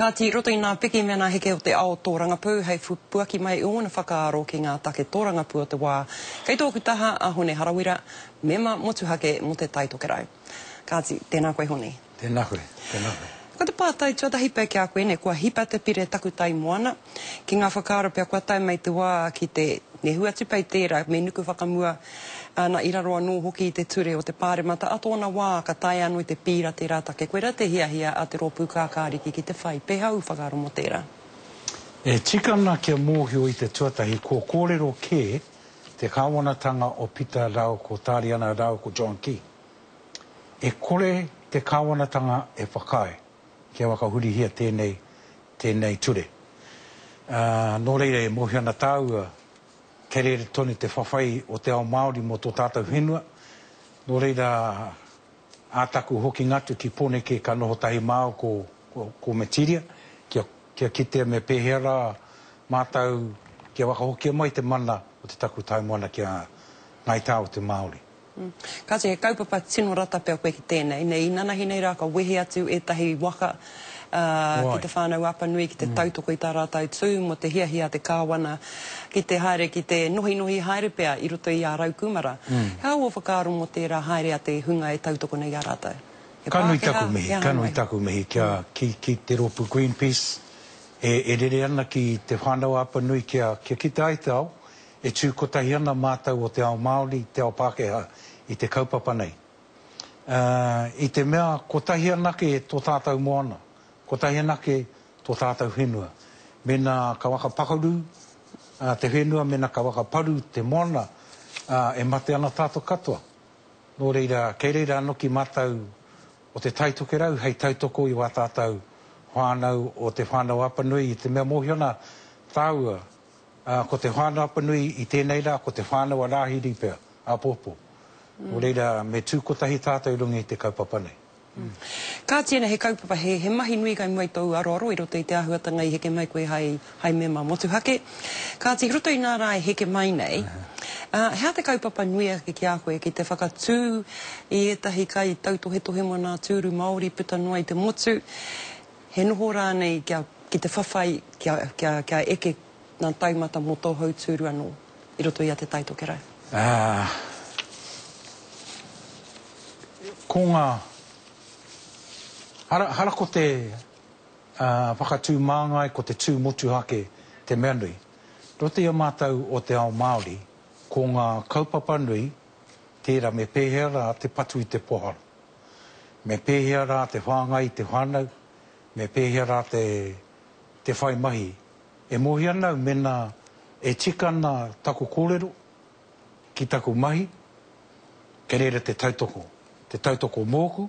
Kāti, i roto i nā piki me nā heke o te ao tōrangapū, hei puaki mai ōna whakaaro ki ngā take tōrangapū o te wā, kei tōku taha a Hone Harawira, mema motuhake mō Te Tai Tokerau. Kāti, tēnā koe Hone. Tēnā koe, tēnā koe. Ko te pātai tuatahi pea ki a koe nei, kua hipa te pire takutai moana? ki ngā whakaaro pea kua tae mai te wā ki te nehu atu pei tērā me nuku whakamua ana i raro anō hoki i te ture o te Pāremata a tōna wā ka taea anō i te pīra tērā take. Koirā te hiahia a te Rōpū Kākāriki ki te whai. Pēhea ū whakaaro mō tērā? E tika ana kia mōhio i te tuatahi kua kōrero kē te kāwanatanga o Pita rāua ko Tāriana rāua ko John Key. E kore te kāwanatanga e whakaae kia whakahurihia tēnei tēnei ture. Ā, nō reira e mōhio ana tāua, kei reira tonu te whawhai o te ao Māori mō tō tātou whenua, nō reira, ā taku hokinga atu ki Pōneke ka noho tahi māu ko, ko Metiria, kia, kia kitea me pēhea rā mātou kia whakahokia mai te mana o te takutai moana ki a Ngāi Tāwhiti Māori. Kāti, he kaupapa tino rata pea koe ki tēnei, nei inanahi nei rā ka wehe atu ētahi waka ki te whānau Apanui ki te tautoko i tā rātou tū mō te hiahia a te Kāwana ki te haere, ki te nohinohi haere pea i roto i ā rau kūmara. He aha ō whakaaro mō tērā haere a te hunga e tautoko nei i a rātou? He Pākehā? Ka nui taku mihi, ka nui taku mihi kia, ki, ki te rōpū Greenpeace e, e rere ana ki te whānau Apanui kia, kia kite ai te ao, E tū kotahi ana mātou o te ao Māori, te ao Pākehā i te kaupapa nei. Ā, i te mea kotahi anake tō tātou moana, kotahi anake tō tātou whenua. Mēnā ka whakapakaru te whenua, mēnā ka whakaparu te moana, ā, e mate ana tātou katoa. Nō reira, kei reira anō ki mātou o Te Tai Tokerau hei tautoko i wā tātou whānau o Te Whānau Apanui i te mea mōhio ana tāua ā, ko Te Whānau-a-Panui i tēnei rā, ko Te Whānau-a-Rāhiri pea, āpōpō. Nō reira, me tū kotahi tātou i runga i te kaupapa nei. Kāti ēnei he kaupapa, he, he mahi nui kai mua i tōu aroaro i roto i te āhuatanga i heke mai koe hai, hai mema motuhake. Kāti, i roto i nā rā e heke mai nei, ā, he aha te kaupapa nui ake ki a koe ki te whakatū i ētahi kai tautohetohe mō nā tūru Māori puta noa i te motu, He noho rānei kia, ki te whawhai, kia, kia, kia eke ngā taumata mō tō hautūru anō i roto i a Te Tai Tokerau? Aa, ko ngā, hara, hara ko te aa, whakatū māngai, ko te tū motuhake te mea nui. Roto i a mātou o te ao Māori, ko ngā kaupapa nui tērā me pēhea rā te patu i te pohara. Me pēhea rā te whāngai i te whānau? Me pēhea rā te te whai mahi? E mōhio ana au mēnā e tika ana taku kōrero ki taku mahi, kei reira te tautoko. Te tautoko mōku,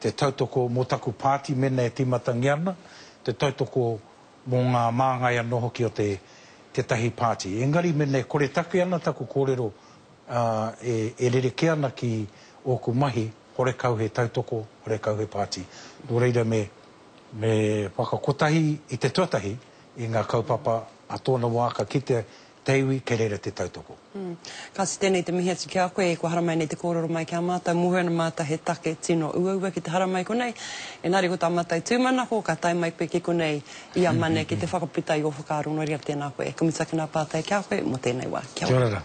te tautoko mō taku pāti mēnā e tīmatangia ana, te tautoko mō ngā māngai anō hoki o te tētahi pāti. Engari mēnā e koretake ana taku kōrero, ā, e rerekē ana ki ōku mahi, horekau he tautoko, horekau he pāti. Nō reira me whakakotahi i te tuatahi i ngā kaupapa a tōna wā ka kite te iwi kei reira te tautoko. Kāti tēnei te mihi atu ki a koe, kua haramai nei te kōrero mai ki a mātou, mōhio ana mātou he take tino uaua ki te haramai konei, engari ko tā mātou tūmanako ka tae mai koe ki konei i a Mane ki te whakaputa i ō whakaaro nō reira tēnā koe, ka mutu ake ngā pātai ki a koe mō tēnei wā. Kia ora. Kia ora rā.